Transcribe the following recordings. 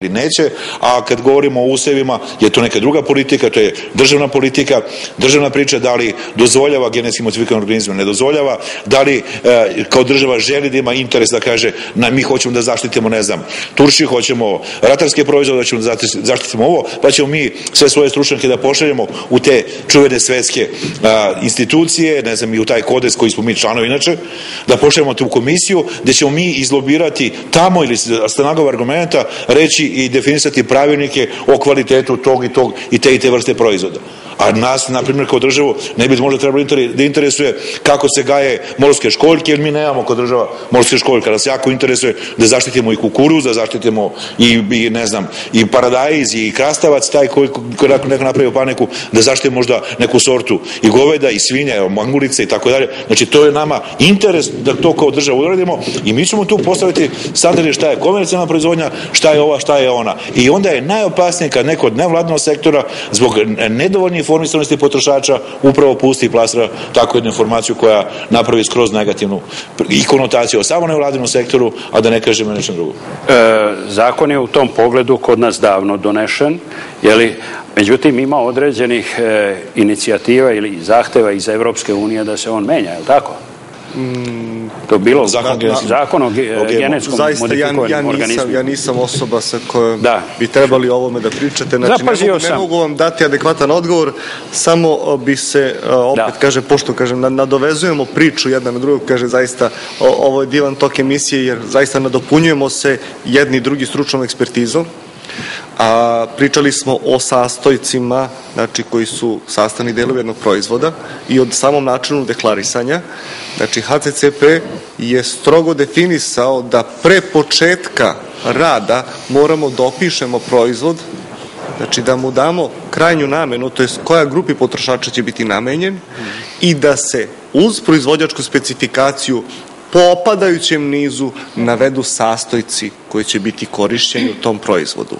ili neće, a kad govorimo o usevima je to neka druga politika, to je državna politika, državna priča da li dozvoljava genetski modifikovane organizme, ne dozvoljava, da li e, kao država želi da ima interes da kaže na, mi hoćemo da zaštitimo, ne znam, Turši, hoćemo ratarske proizvode, hoćemo da zaštitimo ovo, pa ćemo mi sve svoje stručnjake da pošaljemo u te čuvene svetske a, institucije, ne znam, i u taj kodeks koji smo mi članovi inače, da pošaljemo tu komisiju, gde ćemo mi izlobirati tamo ili stanagov argumenta reći i definisati pravilnike o kvalitetu tog i tog i te i te vrste proizvoda. A nas, na primjer, kao državu ne bi možda trebalo da interesuje kako se gaje morske školjke, jer mi nemamo kao država morske školjke. Nas jako interesuje da zaštitimo i kukuruz, da zaštitimo i, i ne znam, i paradajz i krastavac, taj koji, koji neko napravio paneku, da zaštitimo možda neku sortu i goveda i svinja, mangulice i tako dalje. Znači, to je nama interes da to kao država uradimo i mi ćemo tu postaviti standarde šta je komercijalna proizvodnja, šta je ova, šta je ona. I onda je najopasnije kad neko od nevladnog sektora zbog nedovoljnih informisanosti potrošača upravo pusti i plasira takvu jednu informaciju koja napravi skroz negativnu i konotaciju o samo nevladinom sektoru, a da ne kažemo nečem drugom. E, zakon je u tom pogledu kod nas davno donešen, jeli, međutim ima određenih e, inicijativa ili zahteva iz Evropske unije da se on menja, je li tako? Mm, to bilo zakon, na, zakon o, ge, o genetskom Zaista, ja, ja, nisam, ja nisam osoba sa kojom da. bi trebali o ovome da pričate. Znači, ne mogu, ne mogu vam dati adekvatan odgovor, samo bi se, opet da. kaže, pošto kažem, nadovezujemo priču jedna na drugog, kaže, zaista, ovo je divan tok emisije, jer zaista nadopunjujemo se jedni drugi stručnom ekspertizom, a pričali smo o sastojcima znači koji su sastavni delovi jednog proizvoda i od samom načinu deklarisanja. Znači HCCP je strogo definisao da pre početka rada moramo da opišemo proizvod znači da mu damo krajnju namenu, to je koja grupi potrošača će biti namenjen i da se uz proizvođačku specifikaciju po opadajućem nizu navedu sastojci koji će biti korišćeni u tom proizvodu.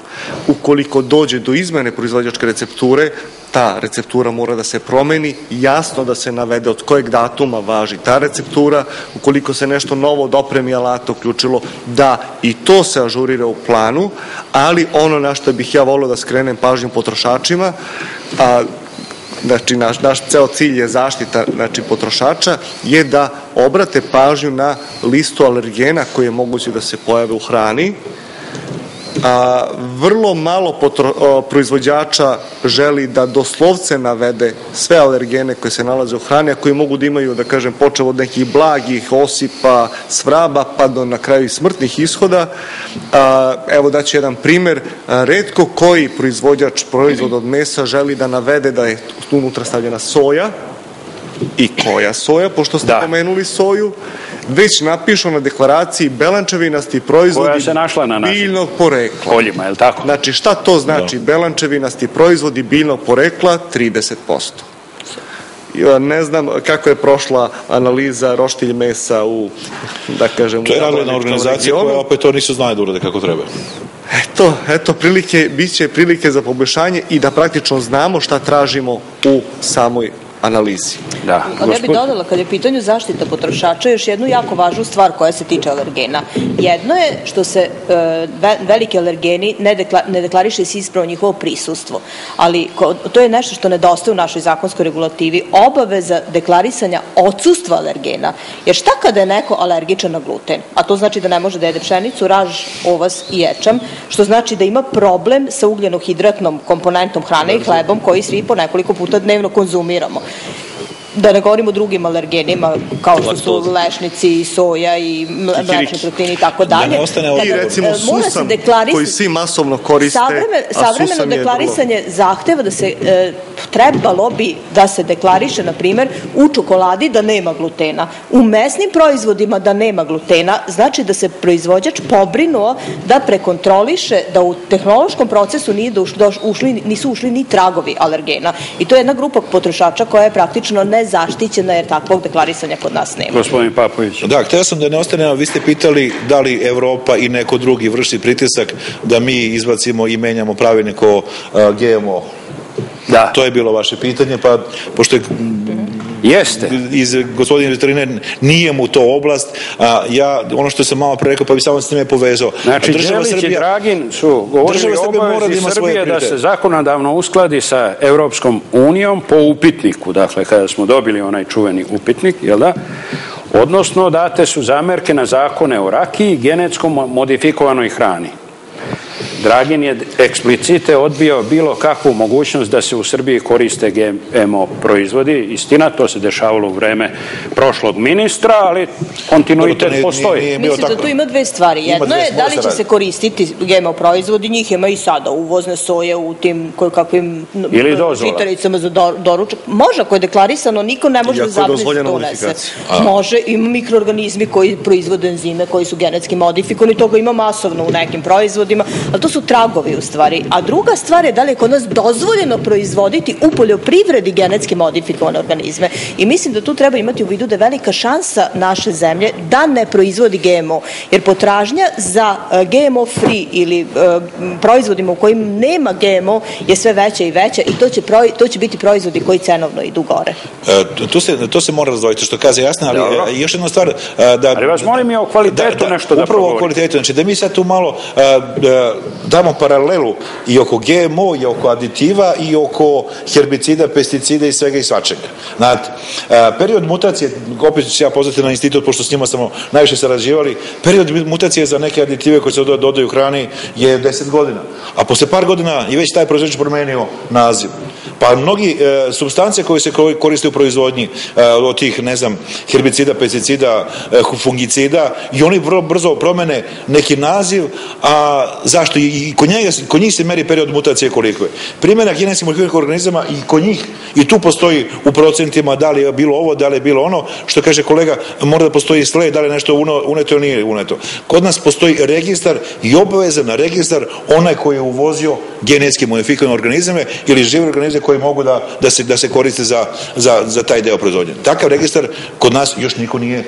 Ukoliko dođe do izmene proizvođačke recepture, ta receptura mora da se promeni, jasno da se navede od kojeg datuma važi ta receptura, ukoliko se nešto novo od opremi alata uključilo, da i to se ažurira u planu, ali ono na što bih ja volio da skrenem pažnju potrošačima, a, znači naš, naš ceo cilj je zaštita znači, potrošača, je da obrate pažnju na listu alergena koje je moguće da se pojave u hrani, a, vrlo malo potro, o, proizvođača želi da doslovce navede sve alergene koje se nalaze u hrani, a koji mogu da imaju, da kažem, počeo od nekih blagih osipa, svraba, pa do na kraju i smrtnih ishoda. A, evo daću jedan primer. A, redko koji proizvođač proizvoda od mesa želi da navede da je unutra stavljena soja, i koja soja, pošto ste da. pomenuli soju, već napišu na deklaraciji belančevinasti proizvodi koja se našla na biljnog porekla. Poljima, je li tako? Znači, šta to znači? Da. Belančevinasti proizvodi biljnog porekla 30%. Ne znam kako je prošla analiza roštilj mesa u, da kažem... To je radila organizacija koja opet to nisu znali da urade kako treba. Eto, eto prilike, bit će prilike za poboljšanje i da praktično znamo šta tražimo u samoj analizi. Da. Ali ja bih dodala, kad je pitanju zaštita potrošača, još jednu jako važnu stvar koja se tiče alergena. Jedno je što se e, veliki alergeni ne, dekla, ne deklariše se ispravo njihovo prisustvo, ali ko, to je nešto što nedostaje u našoj zakonskoj regulativi, obaveza deklarisanja odsustva alergena. Jer šta kada je neko alergičan na gluten? A to znači da ne može da jede pšenicu, raž, ovas i ječam, što znači da ima problem sa ugljenohidratnom komponentom hrane i hlebom koji svi po nekoliko puta dnevno konzumiramo da ne govorimo o drugim alergenima kao što su lešnici, soja i mlečni proteini i tako da dalje. Da I recimo susam koji svi masovno koriste, Savremen, Savremeno deklarisanje zahteva da se e, trebalo bi da se deklariše na primer u čokoladi da nema glutena. U mesnim proizvodima da nema glutena znači da se proizvođač pobrinuo da prekontroliše da u tehnološkom procesu nije ušli, nisu ušli ni tragovi alergena. I to je jedna grupa potrošača koja je praktično ne zaštićena jer takvog deklarisanja kod nas nema. Gospodin Papović. Da, htio sam da ne ostane, vi ste pitali da li Evropa i neko drugi vrši pritisak da mi izbacimo i menjamo pravilnik o GMO. Da. To je bilo vaše pitanje, pa pošto je Jeste. iz gospodine veterinar, nije mu to oblast. A, ja, ono što sam malo pre rekao, pa bi samo s time povezao. Znači, država Đelić Srbija, i Dragin su govorili o obavezi da Srbije da se zakonodavno uskladi sa Europskom unijom po upitniku, dakle, kada smo dobili onaj čuveni upitnik, jel da? Odnosno, date su zamerke na zakone o rakiji i genetsko modifikovanoj hrani. Dragin je eksplicite odbio bilo kakvu mogućnost da se u Srbiji koriste GMO proizvodi. Istina, to se dešavalo u vreme prošlog ministra, ali kontinuitet postoji. Mislim da tu ima dve stvari. Jedno je da li će se koristiti GMO proizvodi, njih ima i sada uvozne soje u tim kakvim žitaricama za doručak. Može, ako je deklarisano, niko ne može da zabrani se to unese. Može, ima mikroorganizmi koji proizvode enzime koji su genetski modifikovani, toga ima masovno u nekim proizvodima, ali to su tragovi u stvari. A druga stvar je da li je kod nas dozvoljeno proizvoditi u poljoprivredi genetski modifikovane organizme. I mislim da tu treba imati u vidu da je velika šansa naše zemlje da ne proizvodi GMO. Jer potražnja za e, GMO free ili e, proizvodima u kojim nema GMO je sve veća i veća i to će, to će biti proizvodi koji cenovno idu gore. E, to, se, to se mora razdvojiti što kaže jasno, ali Dobro. još jedna stvar da... Ali vas molim i o kvalitetu da, nešto da Upravo o kvalitetu, znači da mi sad tu malo damo paralelu i oko GMO i oko aditiva i oko herbicida, pesticida i svega i svačega. Znate, period mutacije, opet ću ja pozvati na institut, pošto s njima smo najviše sarađivali, period mutacije za neke aditive koje se dodaju hrani je 10 godina. A posle par godina i već taj proizvođač promenio naziv. Pa mnogi e, substance koje se koriste u proizvodnji e, od tih, ne znam, herbicida, pesticida, e, fungicida i oni vrlo brzo promene neki naziv, a zašto? I, kod, njega, kod njih se meri period mutacije koliko je. Primjena genetskih modifikovanih organizama i kod njih i tu postoji u procentima da li je bilo ovo, da li je bilo ono, što kaže kolega, mora da postoji sled, da li je nešto uneto ili nije uneto. Kod nas postoji registar i obavezan registar onaj koji je uvozio genetski modifikovane organizme ili žive organizme koji mogu da, da, se, da se koriste za, za, za taj deo proizvodnje. Takav registar kod nas još niko nije,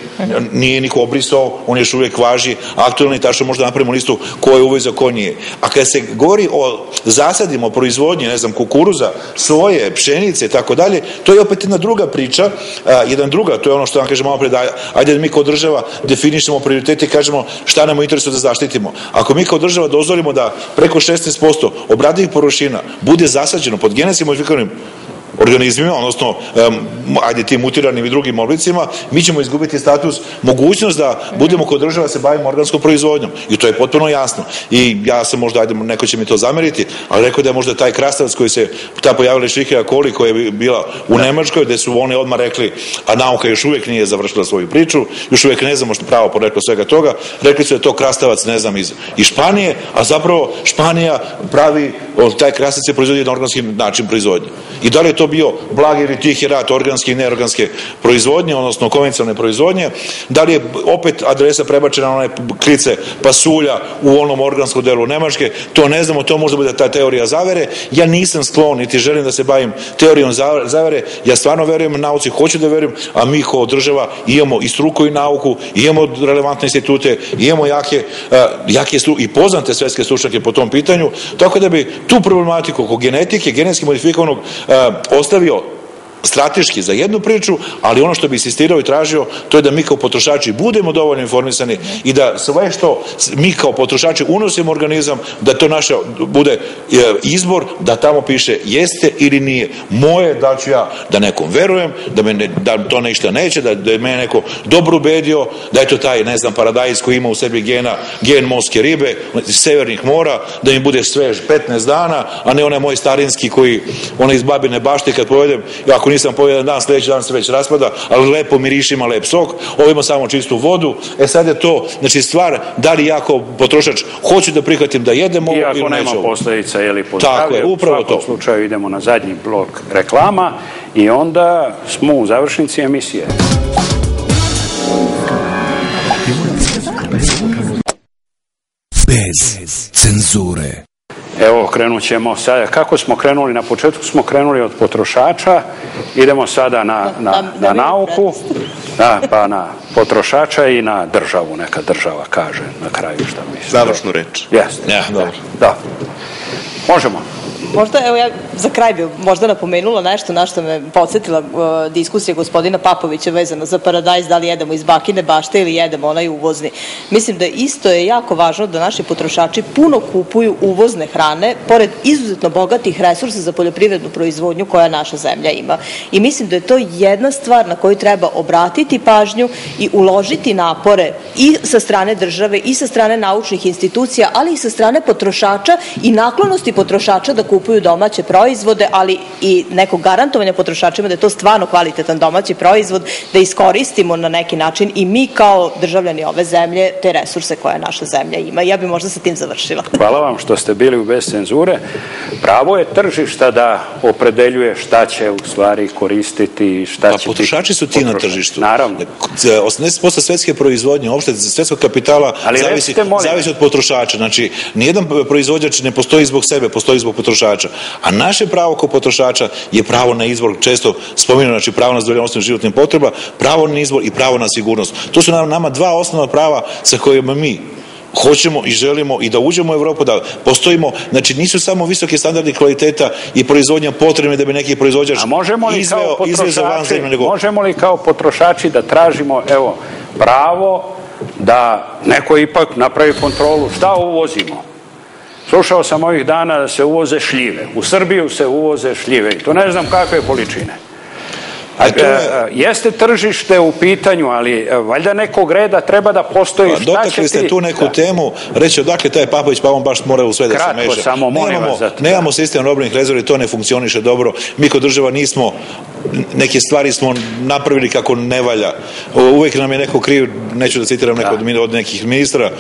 nije niko obrisao, on još uvijek važi, aktualni, tačno možda napravimo listu ko je uvezao, ko nije. A kada se govori o zasadima, o proizvodnji, ne znam, kukuruza, soje, pšenice i tako dalje, to je opet jedna druga priča, a, jedan druga, to je ono što vam kažemo malo pre, da ajde da mi kao država definišemo prioritete i kažemo šta nam u interesu da zaštitimo. Ako mi kao država dozvolimo da preko 16% obradivih površina bude zasađeno pod genetskim Shukrim. Organizmima, odnosno um, ajde tim mutiranim i drugim oblicima, mi ćemo izgubiti status, mogućnost da budemo kod država da se bavimo organskom proizvodnjom. I to je potpuno jasno. I ja sam možda, ajde, neko će mi to zameriti, ali rekao da je možda taj krastavac koji se ta pojavila Šihija Koli koja je bila u da. Nemačkoj, gde su oni odmah rekli, a nauka još uvijek nije završila svoju priču, još uvijek ne znamo što pravo poreklo svega toga, rekli su da je to krastavac, ne znam, iz, iz Španije, a zapravo Španija pravi, taj krastavac se proizvodi na organski način proizvodnje. I da li je to bio blagi ili tihi rat organske i neorganske proizvodnje, odnosno konvencionalne proizvodnje, da li je opet adresa prebačena na one klice pasulja u onom organskom delu Nemačke, to ne znamo, to možda bude ta teorija zavere. Ja nisam sklon, niti želim da se bavim teorijom zavere, ja stvarno verujem nauci, hoću da verujem, a mi kao država imamo i struku i nauku, imamo relevantne institute, imamo jake, jake i poznate svetske stručnjake po tom pitanju, tako da bi tu problematiku oko genetike, genetski modifikovanog ostavio strateški za jednu priču, ali ono što bi insistirao i tražio, to je da mi kao potrošači budemo dovoljno informisani i da sve što mi kao potrošači unosimo organizam, da to naše bude e, izbor, da tamo piše jeste ili nije. Moje da ću ja da nekom verujem, da, me ne, da to nešto neće, da, da je me neko dobro ubedio, da je to taj, ne znam, paradajz koji ima u sebi gena, gen morske ribe, severnih mora, da mi bude svež 15 dana, a ne onaj moj starinski koji, onaj iz babine bašte kad povedem, ako ako nisam pojeo jedan dan, sledeći dan se već raspada, ali lepo miriši, ima lep sok, ovo ima samo čistu vodu, e sad je to, znači stvar, da li ja kao potrošač hoću da prihvatim da jedem ovo ili neću ovo. Iako nema posledica, je li po Tako je, upravo u svakom slučaju idemo na zadnji blok reklama i onda smo u završnici emisije. Bez cenzure. Evo, krenut ćemo sada. Kako smo krenuli? Na početku smo krenuli od potrošača, idemo sada na, na, na nauku, da, pa na potrošača i na državu. Neka država kaže na kraju šta misli. Završnu reč. Jeste. Ja, dobro. Da. Možemo. Možda, evo ja za kraj bi možda napomenula nešto na što me podsjetila uh, diskusija gospodina Papovića vezano za paradajz, da li jedemo iz bakine bašte ili jedemo onaj uvozni. Mislim da isto je jako važno da naši potrošači puno kupuju uvozne hrane, pored izuzetno bogatih resursa za poljoprivrednu proizvodnju koja naša zemlja ima. I mislim da je to jedna stvar na koju treba obratiti pažnju i uložiti napore i sa strane države i sa strane naučnih institucija, ali i sa strane potrošača i naklonosti potrošača da kupuju domaće proizvode, ali i nekog garantovanja potrošačima da je to stvarno kvalitetan domaći proizvod, da iskoristimo na neki način i mi kao državljani ove zemlje te resurse koje naša zemlja ima. Ja bi možda sa tim završila. Hvala vam što ste bili u bez cenzure. Pravo je tržišta da opredeljuje šta će u stvari koristiti, šta pa, će potrošači su ti na tržištu. Naravno. 80% svetske proizvodnje, uopšte svetskog kapitala Ali zavisi, zavisi od potrošača. Znači, nijedan proizvođač ne postoji zbog sebe, postoji zbog potrošača. A naše pravo kao potrošača je pravo na izbor, često spominjeno, znači pravo na zadovoljenje osnovnih životnih potreba, pravo na izbor i pravo na sigurnost. To su nama dva osnovna prava sa kojima mi hoćemo i želimo i da uđemo u Evropu, da postojimo, znači nisu samo visoki standardi kvaliteta i proizvodnja potrebne da bi neki proizvođač možemo li izveo, kao potrošači, nego... Možemo li kao potrošači da tražimo, evo, pravo da neko ipak napravi kontrolu šta uvozimo? Slušao sam ovih dana da se uvoze šljive. U Srbiju se uvoze šljive i to ne znam kakve količine. A je... Jeste tržište u pitanju, ali e, valjda nekog reda treba da postoji. Pa, dotakli ste tu neku da. temu, reći odakle taj Papović, pa on baš mora u sve da se meša. samo nemamo, vas nemamo sistem robnih rezervi, to ne funkcioniše dobro. Mi kod država nismo, neke stvari smo napravili kako ne valja. Uvijek nam je neko kriv, neću da citiram neko da. od nekih ministra,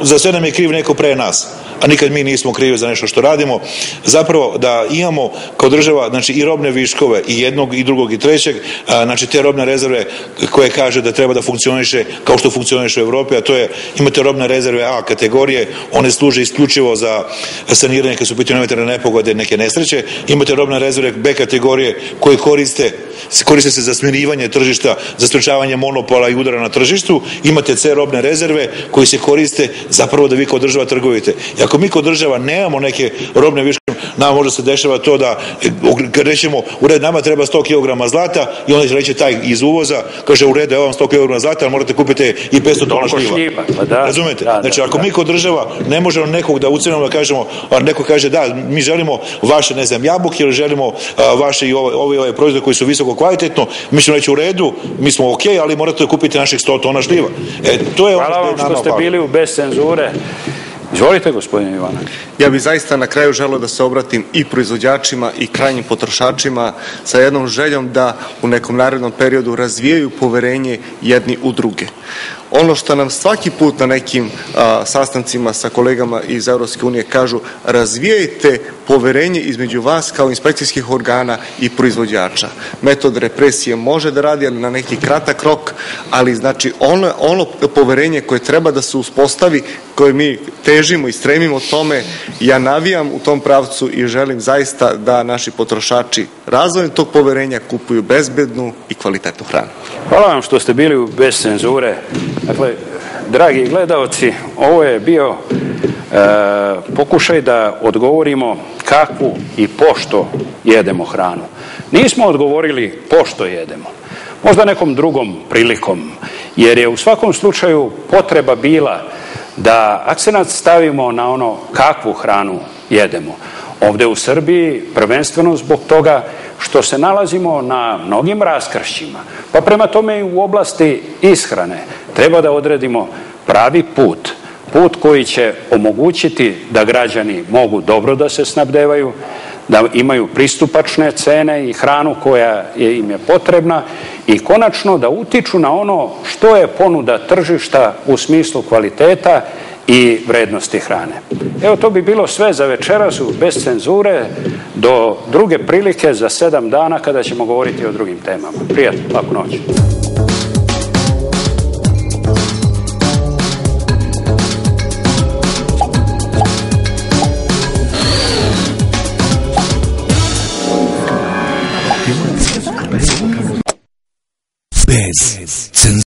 za sve nam je kriv neko pre nas a nikad mi nismo krivi za nešto što radimo, zapravo da imamo kao država znači i robne viškove i jednog i drugog i trećeg, znači te robne rezerve koje kaže da treba da funkcioniše kao što funkcioniše u Evropi, a to je imate robne rezerve A kategorije, one služe isključivo za saniranje kad su pitanju elementarne nepogode, neke nesreće, imate robne rezerve B kategorije koje koriste koriste se za smirivanje tržišta, za sprečavanje monopola i udara na tržištu, imate C robne rezerve koji se koriste zapravo da vi kao država trgujete. I ako mi kao država nemamo neke robne viške, nama može se dešava to da kad rećemo u red nama treba 100 kg zlata i onda će reći taj iz uvoza, kaže u redu, evo vam 100 kg zlata, ali morate kupiti i 500 tona šljiva. Pa da, Razumete? Da, znači ako da. mi kao država ne možemo nekog da ucenimo da kažemo, a neko kaže da, mi želimo vaše, ne znam, jabuke ili želimo a, vaše i ove, ove, ove proizvode koji su visoko kvalitetno, mi ćemo reći u redu, mi smo ok, ali morate da kupiti naših 100 tona šljiva. E, to je Hvala vam što ste bili u bez cenzure. Izvolite, gospodine Ivanović. Ja bih zaista na kraju želeo da se obratim i proizvođačima i krajnjim potrošačima sa jednom željom da u nekom narednom periodu razvijaju poverenje jedni u druge. Ono što nam svaki put na nekim a, sastancima sa kolegama iz Europske unije kažu, razvijajte poverenje između vas kao inspekcijskih organa i proizvođača. Metod represije može da radi, na neki kratak rok, ali znači ono, ono poverenje koje treba da se uspostavi, koje mi težimo i stremimo tome, ja navijam u tom pravcu i želim zaista da naši potrošači razvojem tog poverenja kupuju bezbednu i kvalitetnu hranu. Hvala vam što ste bili bez cenzure. Dakle, dragi gledalci, ovo je bio e, pokušaj da odgovorimo kakvu i pošto jedemo hranu. Nismo odgovorili pošto jedemo. Možda nekom drugom prilikom, jer je u svakom slučaju potreba bila da akcenat stavimo na ono kakvu hranu jedemo. Ovde u Srbiji prvenstveno zbog toga što se nalazimo na mnogim raskršćima, pa prema tome i u oblasti ishrane treba da odredimo pravi put, put koji će omogućiti da građani mogu dobro da se snabdevaju, da imaju pristupačne cene i hranu koja je im je potrebna i konačno da utiču na ono što je ponuda tržišta u smislu kvaliteta i vrednosti hrane. Evo to bi bilo sve za večeras u bez cenzure do druge prilike za sedam dana kada ćemo govoriti o drugim temama. Prijatno, laku noć. Bez